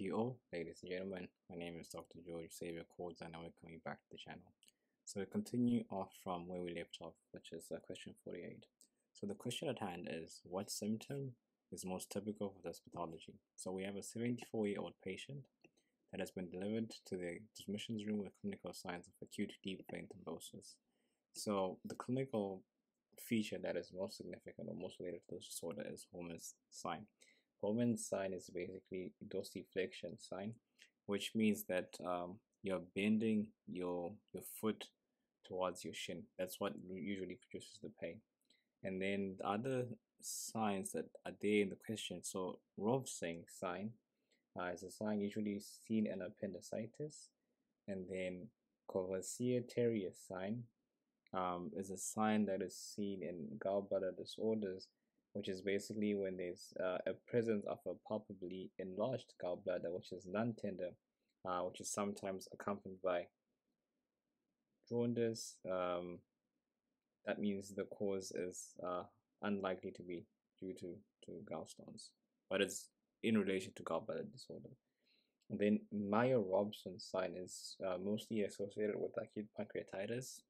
to ladies and gentlemen. My name is Dr. George Eusebio Kuodza and I welcome you back to the channel. So we continue off from where we left off, which is uh, question 48. So the question at hand is, what symptom is most typical for this pathology? So we have a 74-year-old patient that has been delivered to the admissions room with clinical signs of acute deep vein thrombosis. So the clinical feature that is most significant or most related to this disorder is Homans' sign. Homans' sign is basically dorsiflexion sign, which means that um, you're bending your your foot towards your shin. That's what usually produces the pain. And then the other signs that are there in the question. So Rovsing sign uh, is a sign usually seen in appendicitis, and then Courvoisier Terrier sign um, is a sign that is seen in gallbladder disorders which is basically when there's uh, a presence of a palpably enlarged gallbladder, which is non-tender, uh, which is sometimes accompanied by jaundice. Um, that means the cause is uh, unlikely to be due to, to gallstones, but it's in relation to gallbladder disorder. And then Mayo-Robson sign is uh, mostly associated with acute pancreatitis.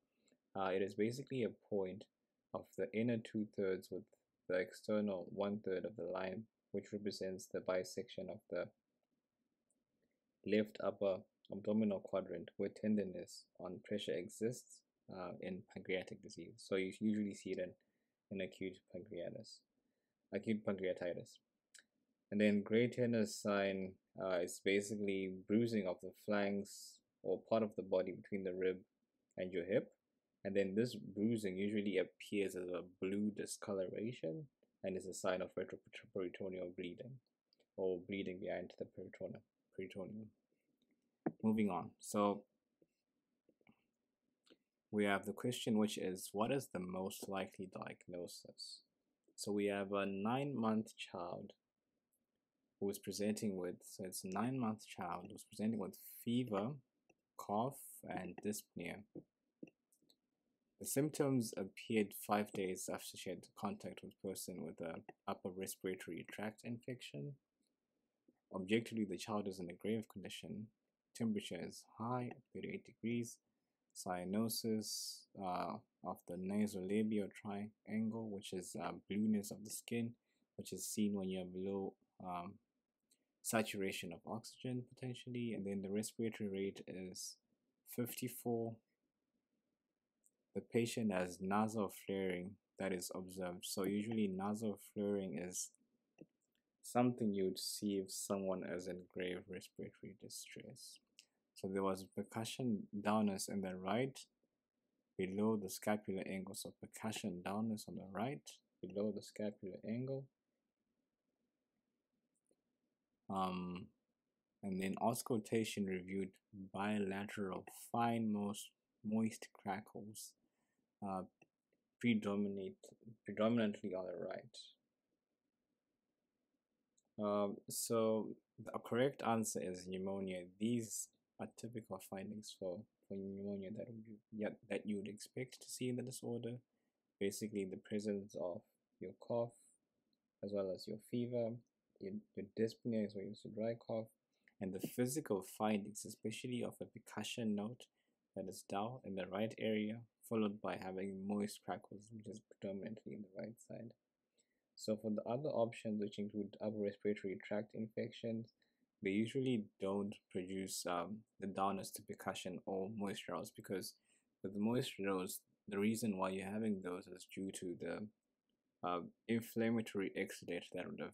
Uh, it is basically a point of the inner two thirds with the external one-third of the line, which represents the bisection of the left upper abdominal quadrant where tenderness on pressure exists uh, in pancreatic disease. So you usually see it in, in acute pancreatitis, acute pancreatitis. And then Grey Turner's sign uh, is basically bruising of the flanks or part of the body between the rib and your hip and then this bruising usually appears as a blue discoloration and is a sign of retroperitoneal bleeding or bleeding behind the peritoneum. peritoneum. Moving on. So we have the question which is what is the most likely diagnosis? So we have a nine month child who is presenting with, so it's a nine month child who's presenting with fever, cough, and dyspnea the symptoms appeared five days after she had contact with a person with an upper respiratory tract infection. Objectively, the child is in a grave condition. Temperature is high, 38 degrees. Cyanosis uh, of the nasolabial triangle, which is uh, blueness of the skin, which is seen when you have low um, saturation of oxygen potentially. And then the respiratory rate is 54 the patient has nasal flaring that is observed. So usually nasal flaring is something you'd see if someone is in grave respiratory distress. So there was percussion downers in the right below the scapular angle. So percussion downers on the right below the scapular angle. Um, and then auscultation reviewed bilateral fine most moist crackles uh, predominate predominantly on the right. Um, so the correct answer is pneumonia. These are typical findings for, for pneumonia that you, that you would expect to see in the disorder. Basically, the presence of your cough, as well as your fever, your, your dyspnea is where you see dry cough, and the physical findings, especially of a percussion note that is dull in the right area, followed by having moist crackles, which is predominantly in the right side. So for the other options, which include upper respiratory tract infections, they usually don't produce um, the dullness to percussion or moist moisture because with the moisture the reason why you're having those is due to the uh, inflammatory exudate that would have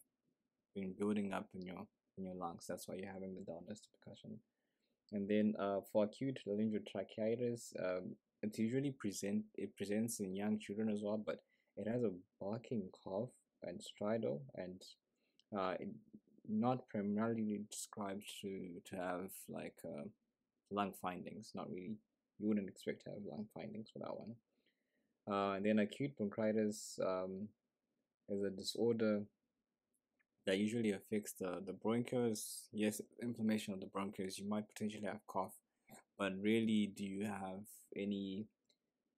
been building up in your in your lungs. That's why you're having the dullness to percussion. And then uh, for acute laryngotracheitis, um, it's usually present it presents in young children as well, but it has a barking cough and stridor, and uh, it not primarily described to to have like uh, lung findings. Not really. You wouldn't expect to have lung findings for that one. Uh, and then acute bronchitis um, is a disorder that usually affects the, the bronchioles. Yes, inflammation of the bronchioles. You might potentially have cough, but really, do you have any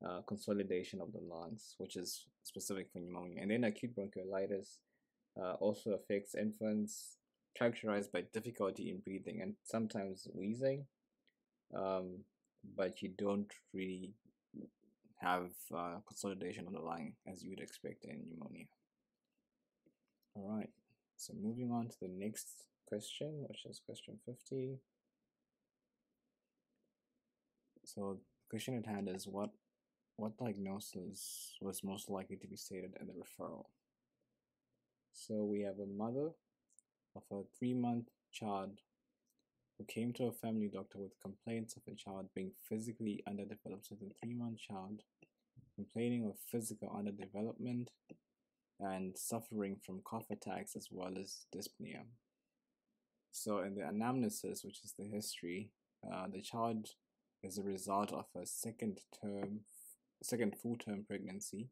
uh, consolidation of the lungs, which is specific for pneumonia? And then acute bronchiolitis uh, also affects infants. characterized by difficulty in breathing and sometimes wheezing, um, but you don't really have uh, consolidation of the lung as you would expect in pneumonia. All right, so moving on to the next question, which is question 50. So the question at hand is what what diagnosis was most likely to be stated in the referral? So we have a mother of a three-month child who came to a family doctor with complaints of a child being physically underdeveloped. So the three-month child complaining of physical underdevelopment and suffering from cough attacks as well as dyspnea. So in the anamnesis, which is the history, uh, the child is a result of a second term, second full term pregnancy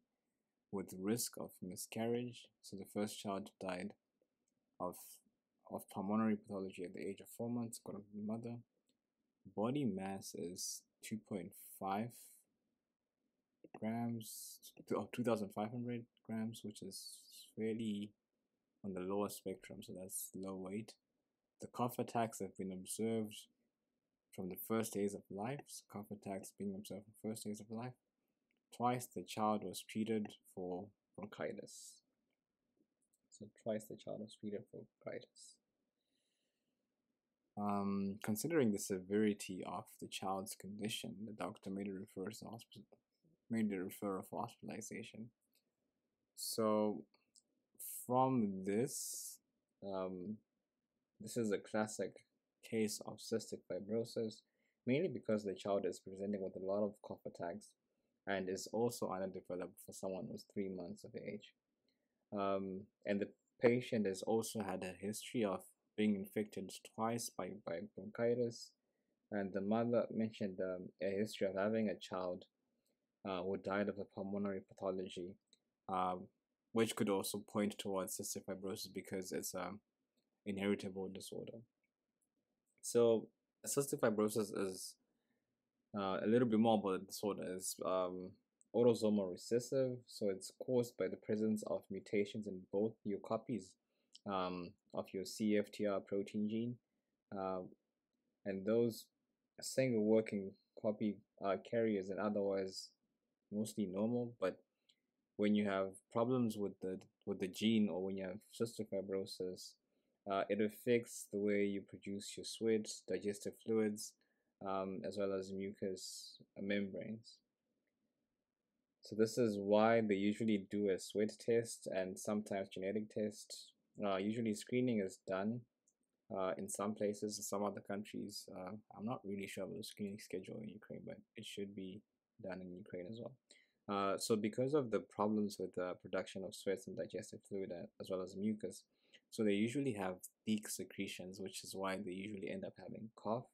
with risk of miscarriage. So the first child died of of pulmonary pathology at the age of four months, got a mother. Body mass is 2.5 grams or 2,500 grams, which is fairly on the lower spectrum, so that's low weight. The cough attacks have been observed from the first days of life, so cough attacks being observed from first days of life. Twice the child was treated for bronchitis. So twice the child was treated for bronchitis. Um, considering the severity of the child's condition, the doctor made a referral to hospital, made the referral for hospitalization. So from this, um, this is a classic case of cystic fibrosis, mainly because the child is presenting with a lot of cough attacks and is also underdeveloped for someone who's three months of age. Um, and the patient has also had a history of being infected twice by, by bronchitis. And the mother mentioned um, a history of having a child uh, who died of a pulmonary pathology, um, which could also point towards cystic fibrosis because it's a inheritable disorder. So cystic fibrosis is uh, a little bit more about the disorder. It's um, autosomal recessive, so it's caused by the presence of mutations in both your copies um, of your CFTR protein gene, uh, and those single working copy uh, carriers and otherwise mostly normal. But when you have problems with the with the gene or when you have cystic fibrosis, uh, it affects the way you produce your sweat, digestive fluids, um, as well as mucous membranes. So this is why they usually do a sweat test and sometimes genetic test. Uh, usually screening is done uh, in some places, in some other countries. Uh, I'm not really sure about the screening schedule in Ukraine, but it should be done in Ukraine as well. Uh, so because of the problems with the production of sweats and digestive fluid uh, as well as mucus, so they usually have peak secretions, which is why they usually end up having cough.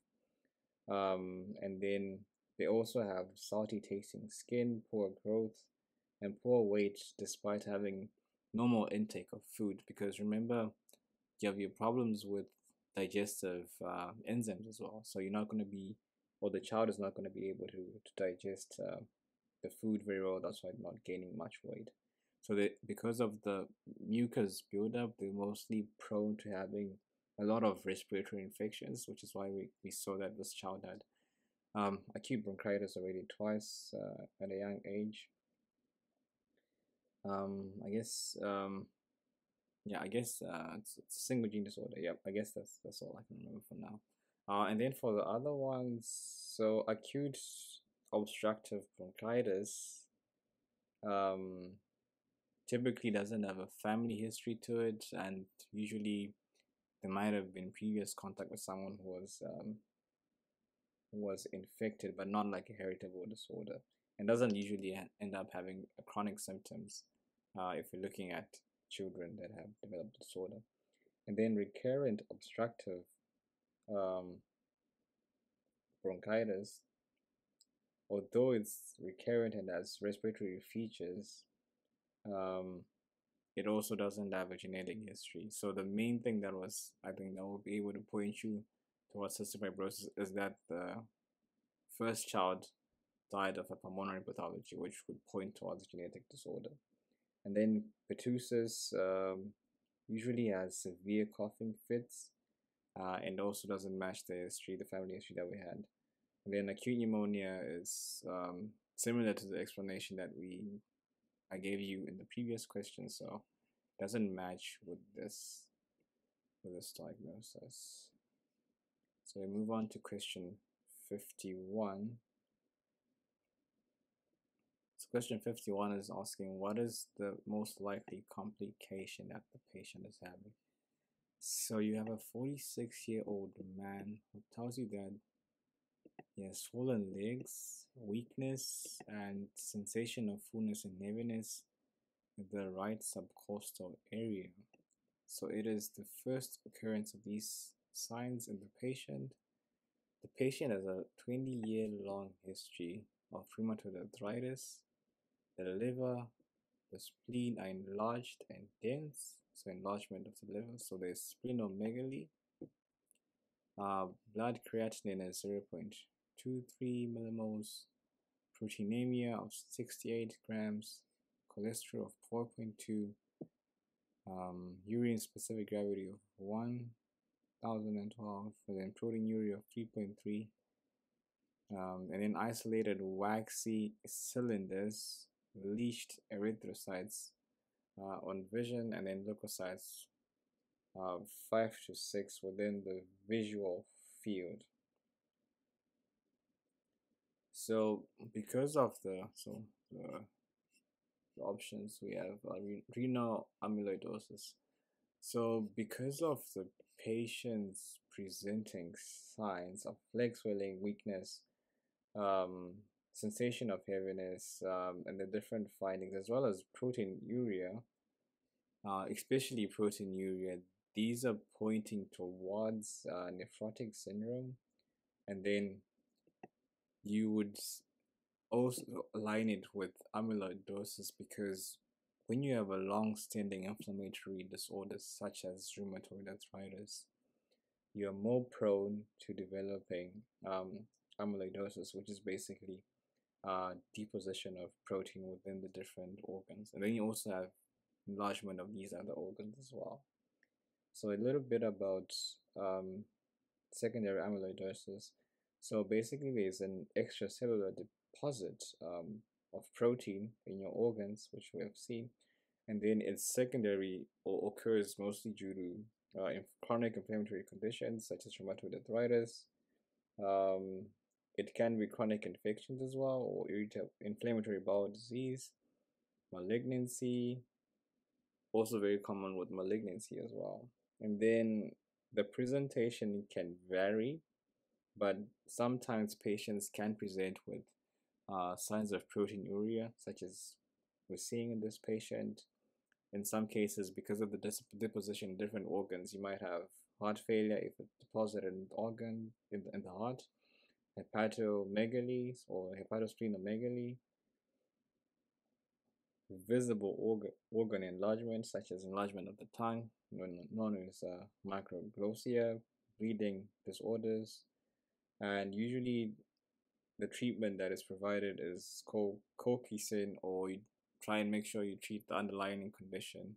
Um, and then they also have salty tasting skin, poor growth, and poor weight despite having normal intake of food. Because remember, you have your problems with digestive uh, enzymes as well. So you're not going to be, or the child is not going to be able to, to digest uh, the food very well. That's why not gaining much weight. So they, because of the mucus buildup, they're mostly prone to having a lot of respiratory infections, which is why we, we saw that this child had um, acute bronchitis already twice uh, at a young age. Um, I guess, um, yeah, I guess uh, it's, a single gene disorder. Yep, I guess that's that's all I can remember for now. Uh, and then for the other ones, so acute obstructive bronchitis um, typically doesn't have a family history to it, and usually there might have been previous contact with someone who was um, was infected, but not like a heritable disorder, and doesn't usually end up having chronic symptoms uh, if you're looking at children that have developed disorder. And then recurrent obstructive um, bronchitis, although it's recurrent and has respiratory features, um, it also doesn't have a genetic history. So the main thing that was, I think, that will be able to point you towards cystic fibrosis is that the first child died of a pulmonary pathology, which would point towards genetic disorder. And then pertussis, um, usually has severe coughing fits uh, and also doesn't match the history, the family history that we had. And then acute pneumonia is um, similar to the explanation that we I gave you in the previous question, so doesn't match with this with this diagnosis. So we move on to question 51. So question 51 is asking what is the most likely complication that the patient is having? So you have a 46 year old man who tells you that he has swollen legs, weakness, and sensation of fullness and heaviness in the right subcostal area. So it is the first occurrence of these signs in the patient. The patient has a 20 year long history of rheumatoid arthritis. The liver, the spleen are enlarged and dense, so enlargement of the liver. So there's splenomegaly. Uh, blood creatinine is 0.23 millimoles, proteinemia of 68 grams, cholesterol of 4.2, um, urine specific gravity of 1012, and then proteinuria of 3.3, um, and then isolated waxy cylinders, leached erythrocytes uh, on vision, and then leukocytes uh, 5 to 6 within the visual field. So because of the so the options we have uh, renal amyloidosis. So, because of the patient's presenting signs of leg swelling, weakness, um, sensation of heaviness, um, and the different findings, as well as proteinuria, uh, especially proteinuria, these are pointing towards uh, nephrotic syndrome. And then you would also align it with amyloidosis because when you have a long-standing inflammatory disorder such as rheumatoid arthritis, you are more prone to developing um, amyloidosis, which is basically uh, deposition of protein within the different organs. And then you also have enlargement of these other organs as well. So a little bit about um, secondary amyloidosis. So basically there's an extracellular deposit um, of protein in your organs, which we have seen, and then it's secondary or occurs mostly due to uh, chronic inflammatory conditions such as rheumatoid arthritis. Um, it can be chronic infections as well, or inflammatory bowel disease, malignancy, also very common with malignancy as well. And then the presentation can vary, but sometimes patients can present with uh, signs of proteinuria, such as we're seeing in this patient. In some cases, because of the deposition in different organs, you might have heart failure if it deposited an organ in the, in the heart, hepatomegaly or hepatosplenomegaly, visible organ, organ enlargement, such as enlargement of the tongue, known as uh, microglossia, bleeding disorders, and usually the treatment that is provided is called colchicine or you try and make sure you treat the underlying condition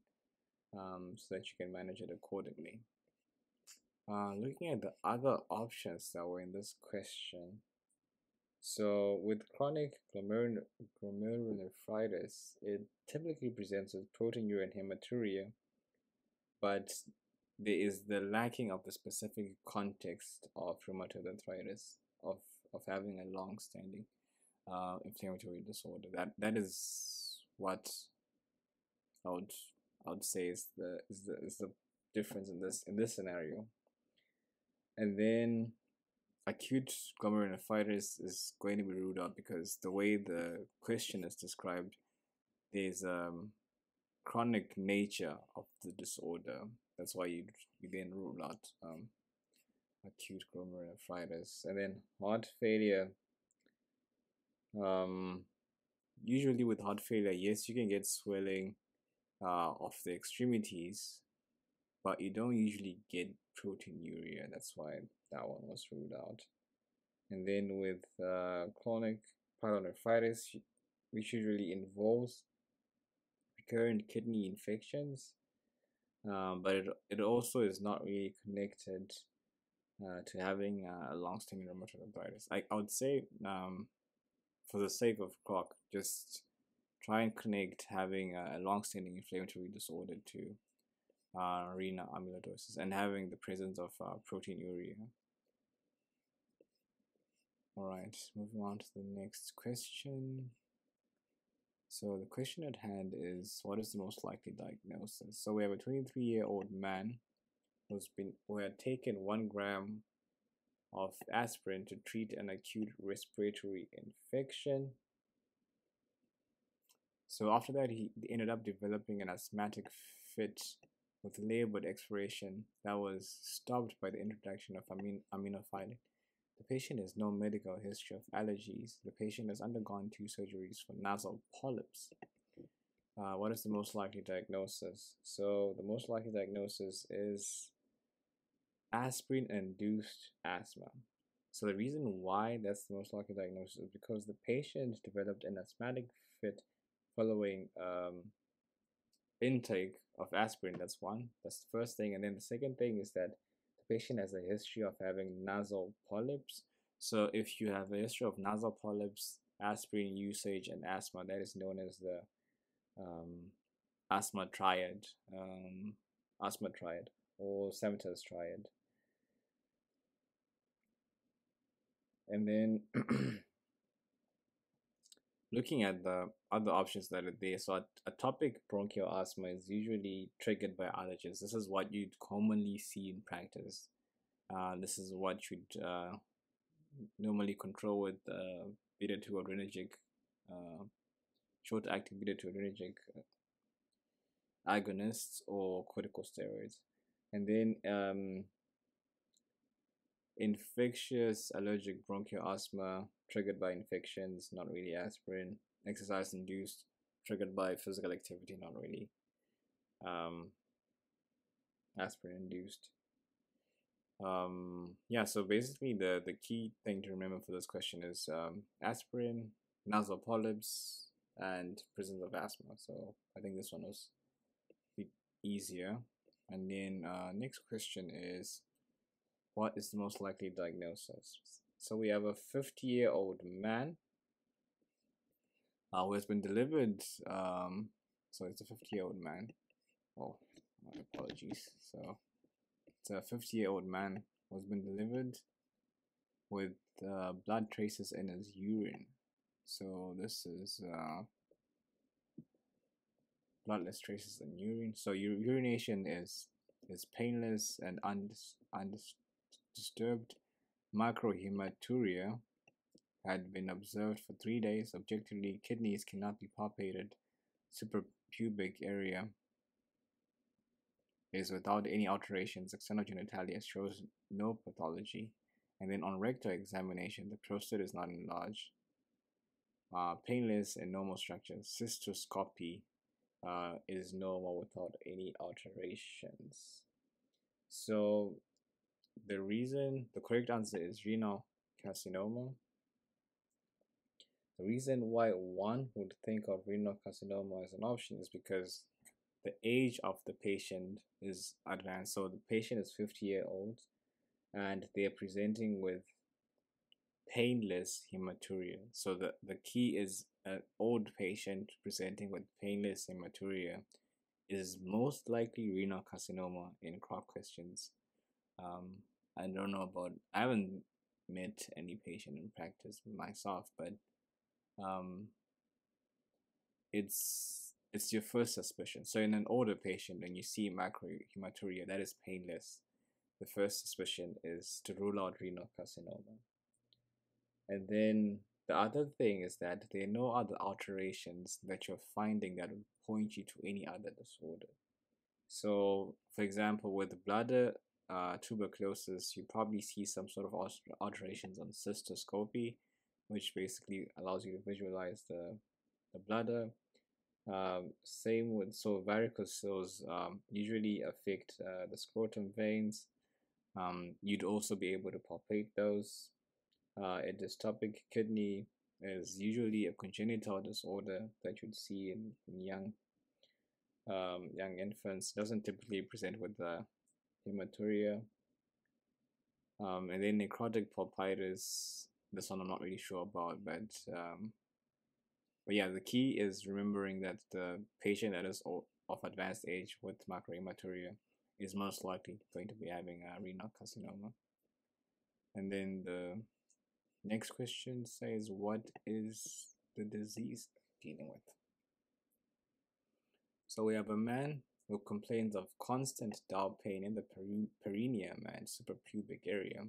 um, so that you can manage it accordingly. Uh, looking at the other options that were in this question. So with chronic glomerulonephritis, it typically presents with proteinuria and hematuria, but there is the lacking of the specific context of rheumatoid arthritis, of of having a long-standing uh, inflammatory disorder. That that is what I would I would say is the is the is the difference in this in this scenario. And then acute glomerulonephritis is going to be ruled out because the way the question is described, there's um chronic nature of the disorder. That's why you you then rule out um acute glomerulonephritis and then heart failure um usually with heart failure yes you can get swelling uh, of the extremities but you don't usually get proteinuria that's why that one was ruled out and then with uh, chronic pyelonephritis which usually involves recurrent kidney infections um, but it, it also is not really connected uh, to having a long-standing rheumatoid arthritis. I, I would say, um, for the sake of Krok, just try and connect having a long-standing inflammatory disorder to uh, renal amyloidosis and having the presence of uh, proteinuria. All right, moving on to the next question. So the question at hand is, what is the most likely diagnosis? So we have a 23-year-old man who's been who had taken one gram of aspirin to treat an acute respiratory infection. So after that, he ended up developing an asthmatic fit with labored expiration that was stopped by the introduction of amin aminophylline. The patient has no medical history of allergies. The patient has undergone two surgeries for nasal polyps. Uh, what is the most likely diagnosis? So the most likely diagnosis is aspirin-induced asthma. So the reason why that's the most likely diagnosis is because the patient developed an asthmatic fit following um, intake of aspirin. That's one. That's the first thing. And then the second thing is that the patient has a history of having nasal polyps. So if you have a history of nasal polyps, aspirin usage, and asthma, that is known as the um, asthma triad, um, asthma triad, or Samter's triad. And then looking at the other options that are there, so atopic bronchial asthma is usually triggered by allergens. This is what you'd commonly see in practice. Uh, this is what you'd uh, normally control with uh, beta 2 adrenergic, uh, short acting beta 2 adrenergic uh, agonists or corticosteroids. And then um, infectious allergic bronchial asthma triggered by infections, not really aspirin. Exercise induced, triggered by physical activity, not really. Um, aspirin induced. Um, yeah, so basically the, the key thing to remember for this question is um, aspirin, nasal polyps, and presence of asthma. So I think this one was easier. And then uh, next question is, what is the most likely diagnosis? So we have a 50 year old man uh, who has been delivered. Um, so it's a 50 year old man. Oh, my apologies. So it's a 50 year old man who has been delivered with uh, blood traces in his urine. So this is uh, bloodless traces in urine. So urination is is painless and undisturbed Microhematuria had been observed for three days. Objectively, kidneys cannot be palpated. Suprapubic area is without any alterations. External genitalia shows no pathology. And then on rectal examination, the prostate is not enlarged. Uh, painless and normal structure. Cystoscopy uh, is normal without any alterations. So the reason, the correct answer is renal carcinoma. The reason why one would think of renal carcinoma as an option is because the age of the patient is advanced. So the patient is 50 year old and they are presenting with painless hematuria. So the, the key is an old patient presenting with painless hematuria is most likely renal carcinoma in Krok questions. Um, I don't know about, I haven't met any patient in practice myself, but um, it's it's your first suspicion. So in an older patient, when you see macrohematuria, that is painless. The first suspicion is to rule out renal carcinoma. And then the other thing is that there are no other alterations that you're finding that would point you to any other disorder. So, for example, with the bladder uh, tuberculosis, you probably see some sort of alterations on cystoscopy, which basically allows you to visualize the, the bladder. Um, same with so varicocele um, usually affect uh, the scrotum veins. Um, you'd also be able to palpate those. Uh, a dystopic kidney is usually a congenital disorder that you'd see in, in young um, young infants doesn't typically present with the hematuria. Um, and then necrotic papillitis, this one I'm not really sure about, but um, but yeah, the key is remembering that the patient that is of advanced age with macrohematuria is most likely going to be having a renal carcinoma. And then the next question says, what is the disease dealing with? So we have a man who complains of constant dull pain in the perineum and suprapubic area.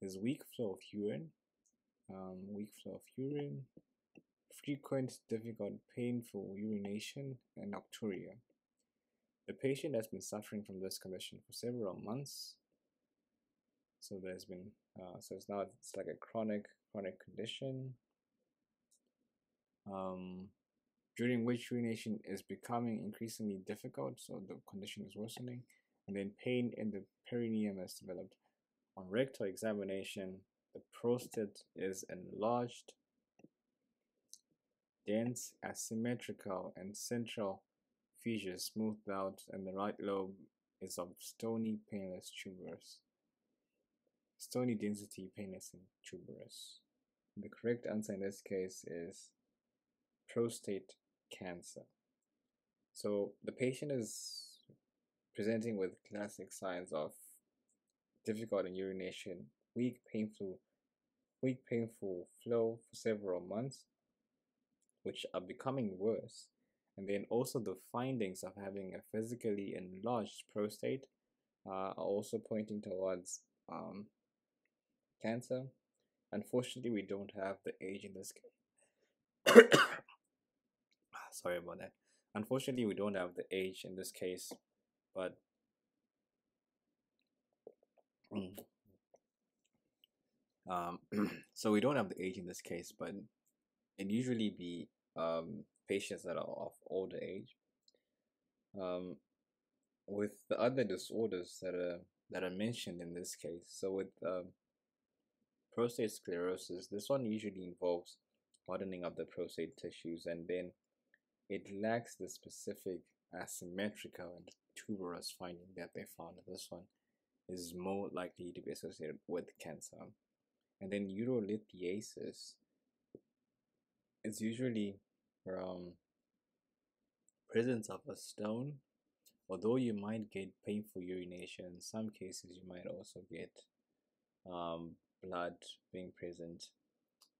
His weak flow of urine, um, weak flow of urine, frequent, difficult, painful urination, and nocturia. The patient has been suffering from this condition for several months. So there's been, uh, so it's not, it's like a chronic, chronic condition. Um, during which urination is becoming increasingly difficult, so the condition is worsening, and then pain in the perineum has developed. On rectal examination, the prostate is enlarged, dense, asymmetrical, and central fissures smoothed out, and the right lobe is of stony, painless tuberous. Stony density, painless, and tuberous. The correct answer in this case is prostate cancer. So the patient is presenting with classic signs of difficult in urination, weak painful, weak painful flow for several months, which are becoming worse. And then also the findings of having a physically enlarged prostate uh, are also pointing towards um, cancer. Unfortunately, we don't have the age in this case. Sorry about that. Unfortunately, we don't have the age in this case, but mm. um, so we don't have the age in this case, but it usually be um, patients that are of older age. Um, with the other disorders that are that are mentioned in this case, so with um, prostate sclerosis, this one usually involves hardening of the prostate tissues, and then it lacks the specific asymmetrical and tuberous finding that they found. This one is more likely to be associated with cancer. And then urolithiasis is usually from presence of a stone. Although you might get painful urination, in some cases you might also get um, blood being present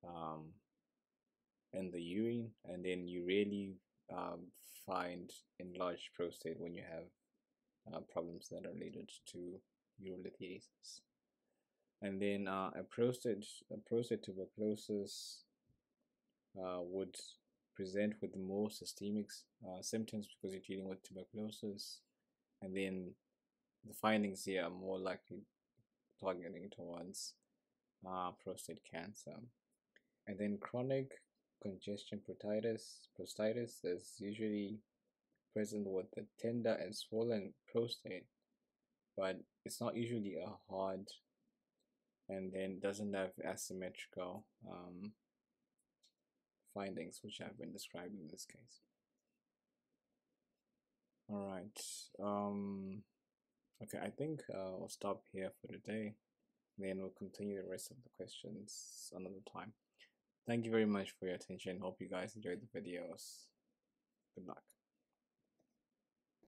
um, in the urine, and then you really um, find enlarged prostate when you have uh, problems that are related to urolithiasis. And then uh, a prostate a prostate tuberculosis uh, would present with more systemic uh, symptoms because you're dealing with tuberculosis, and then the findings here are more likely targeting towards uh, prostate cancer. And then chronic congestion prostatitis, prostatitis is usually present with a tender and swollen prostate, but it's not usually a hard and then doesn't have asymmetrical um, findings which have been described in this case. All right. Um, okay, I think uh, I'll stop here for today. Then we'll continue the rest of the questions another time. Thank you very much for your attention. Hope you guys enjoyed the videos. Good luck.